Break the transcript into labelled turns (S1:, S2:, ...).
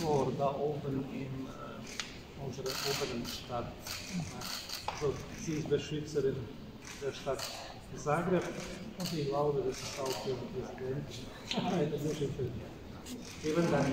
S1: vor, da oben in äh, unserer oberen Stadt. Also, sie ist Beschützerin der Stadt Zagreb und ich glaube, das ist auch für den Präsidenten eine gute Vielen Dank.